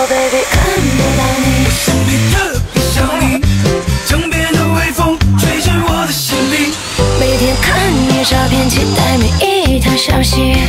oh baby 看不到你我心里特别想你江边的微风吹进我的心里。每天看你照片期待每一条消息。